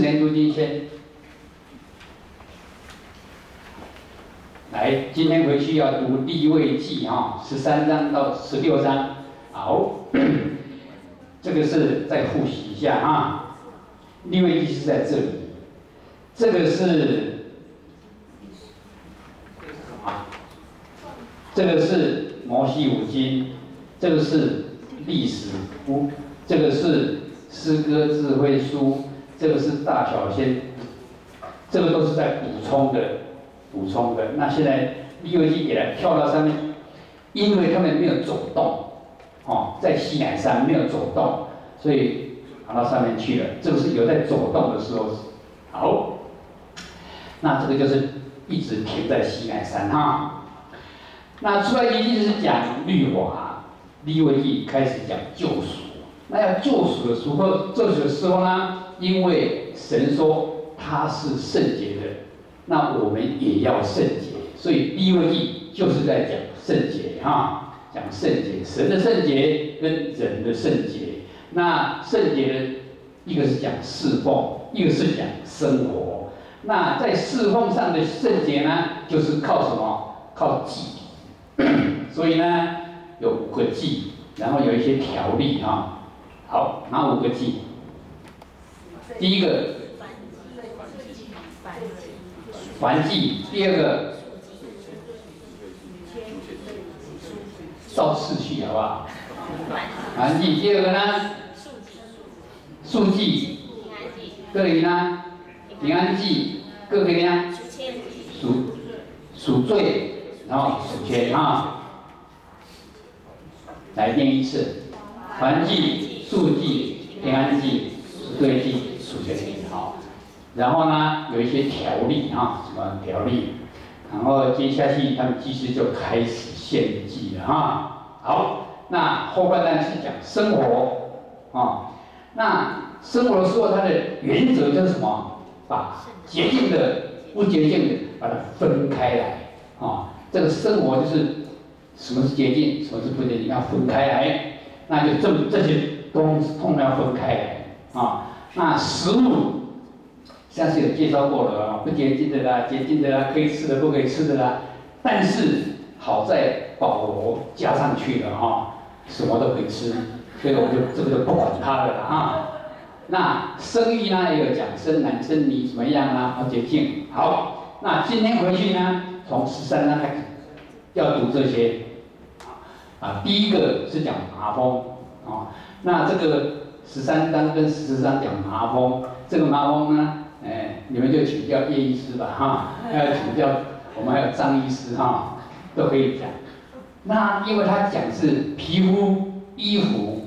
四年读经先。来，今天回去要读立位记啊，十三章到十六章。好，这个是再复习一下啊。立位记是在这里，这个是啊，这个是摩西五经，这个是历史书，这个是诗歌智慧书，这个是大小仙，这个都是在补充的。补充的，那现在利用机给它跳到上面，因为他们没有走动，哦，在西南山没有走动，所以爬到上面去了。这个是有在走动的时候，好，那这个就是一直停在西南山哈。那出来一就是讲律法，利用机开始讲救赎。那要救赎的时候，救赎的时候呢，因为神说他是圣洁的。那我们也要圣洁，所以第一位义就是在讲圣洁哈，讲圣洁，神的圣洁跟人的圣洁。那圣洁呢一个是讲侍奉，一个是讲生活。那在侍奉上的圣洁呢，就是靠什么？靠祭。所以呢，有五个祭，然后有一些条例哈。好，哪五个祭？第一个。环祭，第二个照次序好不好？环祭，第二个呢？数祭，各位呢？平安记，各位呢？数数罪，然后数钱啊！来念一次：环祭、数祭、平安记、数罪记、数钱好。然后呢，有一些条例啊，什么条例？然后接下去他们祭司就开始献祭了哈。好，那后半段是讲生活啊。那生活的时候，它的原则就是什么？把洁净的、不洁净的把它分开来啊。这个生活就是什么是洁净，什么是不洁净，要分开来。那就这这些东西通通要分开来啊。那食物。上次有介绍过了啊，不洁净的啦，洁净的啦，可以吃的，不可以吃的啦。但是好在保罗加上去了哈，什么都可以吃，所以我就这个就不管它了啊。那生育呢也有讲生男生女怎么样啊？要洁净。好，那今天回去呢，从十三章开始要读这些啊。第一个是讲麻风啊，那这个十三章跟十四章讲麻风，这个麻风呢？哎，你们就请教叶医师吧，哈，要请教我们还有张医师哈，都可以讲。那因为他讲是皮肤、衣服、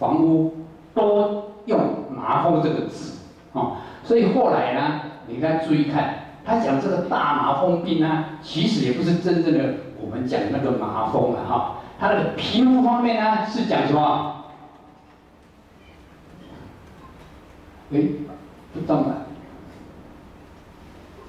房屋都用麻风这个字，哦，所以后来呢，你看注意看，他讲这个大麻风病呢，其实也不是真正的我们讲那个麻风了哈，他那个皮肤方面呢是讲什么？哎，不动了。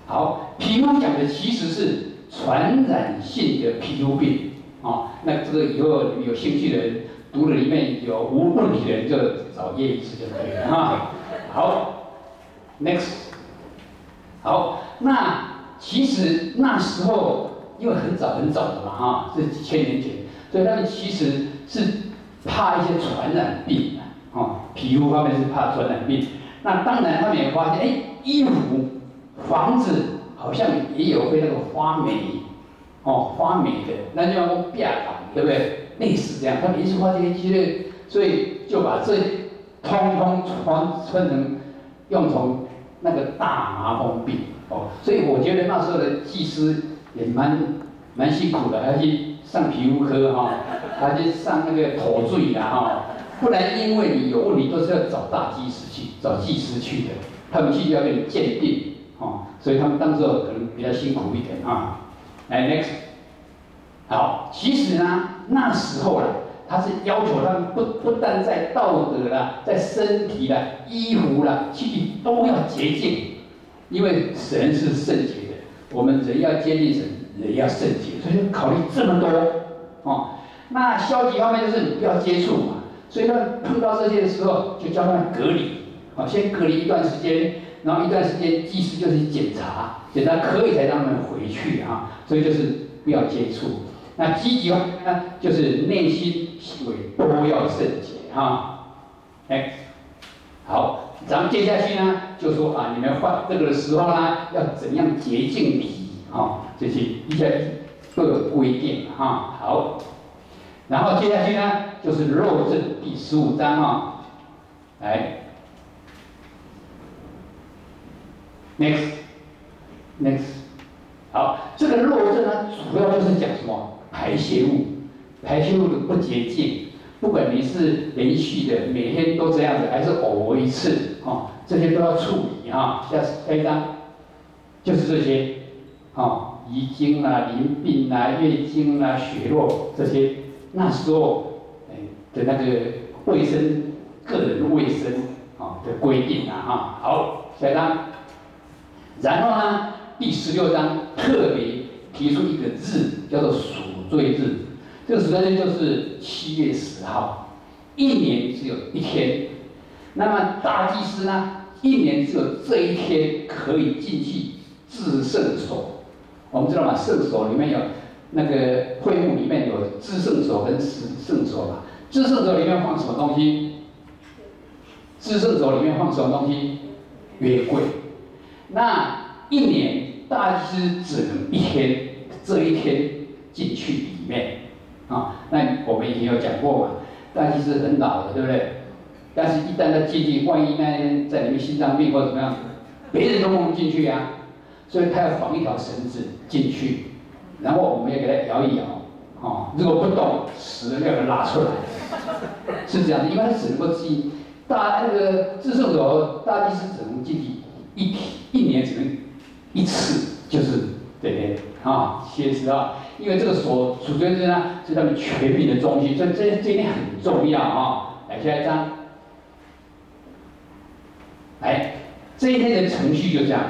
好，皮肤讲的其实是传染性的皮肤病，啊，那这个以后有兴趣的人读了里面有无问题的人就找叶医师就可以了哈。好，next，好，那其实那时候因为很早很早的嘛哈，是几千年前，所以他们其实是怕一些传染病啊，皮肤方面是怕传染病。那当然他们也发现，哎，衣服。房子好像也有被那个发霉，哦，发霉的，那就叫变房，对不对？类似这样，他们一发这些机类，所以就把这通通传传成用从那个大麻风病，哦，所以我觉得那时候的技师也蛮蛮辛苦的，还要去上皮肤科哈，还去上那个头坠的哈，不然因为你有问题都是要找大技师去，找技师去的，他们去就要给你鉴定。哦，所以他们当时候可能比较辛苦一点啊。来，next，好，其实呢，那时候啊，他是要求他们不不但在道德啦，在身体啦、衣服啦、躯体都要洁净，因为神是圣洁的，我们人要接近神，人要圣洁，所以考虑这么多。哦，那消极方面就是不要接触嘛，所以他碰到这些的时候，就叫他们隔离，啊，先隔离一段时间。然后一段时间祭司就是检查，检查可以才让他们回去啊，所以就是不要接触。那积极呢，就是内心行为都要圣洁哈。哎，好，咱们接下去呢，就说啊，你们换这个的时候呢，要怎样洁净体啊？这些一些都有规定哈。好，然后接下去呢，就是肉证第十五章啊，来。Next，Next，好，这个肉症呢，主要就是讲什么？排泄物，排泄物的不洁净，不管你是连续的每天都这样子，还是偶尔一次，哦，这些都要处理啊。下下一章，就是这些，哦，遗精啦、淋病啦、月经啦、血肉这些，那时候哎的那个卫生个人卫生啊的规定啊哈。好，下一张。然后呢，第十六章特别提出一个日，叫做赎罪日。这个赎罪日就是七月十号，一年只有一天。那么大祭司呢，一年只有这一天可以进去至圣所。我们知道嘛，圣所里面有那个会幕里面有至圣所跟圣圣所嘛。至圣所里面放什么东西？至圣所里面放什么东西？约柜。那一年大祭司只能一天，这一天进去里面，啊，那我们以前有讲过嘛，大祭司很老的，对不对？但是一旦他进去，万一那天在里面心脏病或怎么样，别人都弄不进去呀，所以他要绑一条绳子进去，然后我们要给他摇一摇，啊，如果不动，死了要拉出来，是这样的，因为他只能够进大那个至圣所，大祭司只能进去一天。一年只能一次，就是对不对啊？七十啊，因为这个所主罪日呢是他们全民的中心，所以这这一点很重要啊。来下一张，来这一天的程序就这样：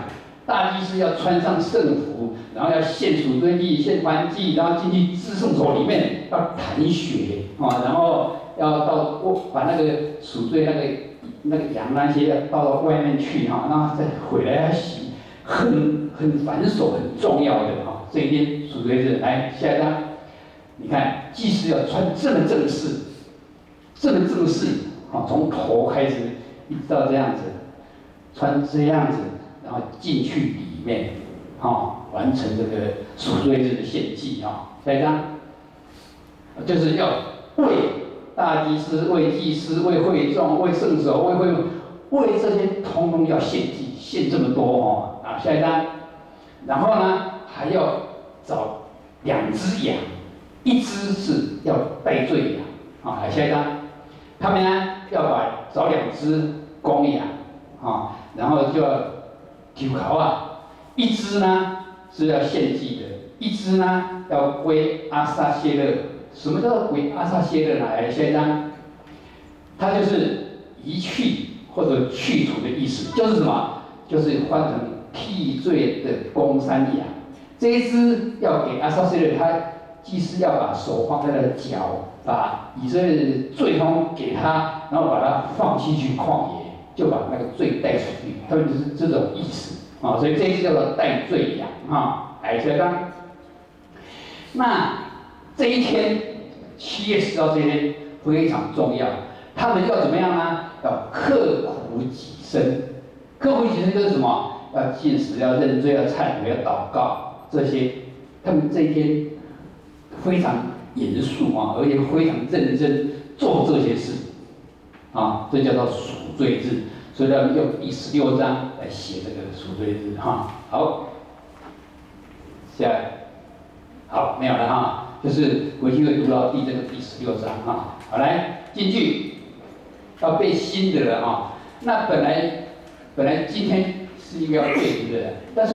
大祭司要穿上圣服，然后要献赎罪祭、献燔祭，然后进去至圣所里面要弹血啊，然后要到把那个赎罪那个。那个羊那些要倒到外面去哈，然后再回来要洗，很很繁琐很重要的哈。这一天赎罪日来下一张，你看祭司要穿这么正式，这么正式啊，从头开始一直到这样子，穿这样子，然后进去里面，哈，完成这个属罪日的献祭啊。下一张，就是要为。大祭司为祭司为会众为圣手为会为这些通通要献祭献这么多哦啊下一张，然后呢还要找两只羊，一只是要带罪羊啊来下一张，他们呢要把找两只公羊啊，然后就要丢考啊，一只呢是要献祭的，一只呢要归阿撒谢勒。什么叫做归阿萨谢勒来下一张，它就是移去或者去除的意思，就是什么？就是换成替罪的公山羊。这一只要给阿萨谢勒，他祭司要把手放在他的脚，把以色列的罪通给他，然后把它放弃去旷野，就把那个罪带出去。他们就是这种意思啊，所以这一只叫做带罪羊啊，来下一张。那这一天。七月十号这一天非常重要，他们要怎么样呢？要刻苦己身，刻苦己身就是什么？要进食，要认罪，要忏悔，要祷告，这些他们这一天非常严肃啊，而且非常认真做这些事，啊，这叫做赎罪日，所以要用第十六章来写这个赎罪日哈。好，下来，好，没有了哈。就是回去会读到第这个第十六章哈，好来进去，要背新的了哈。那本来本来今天是一个要背的，但是。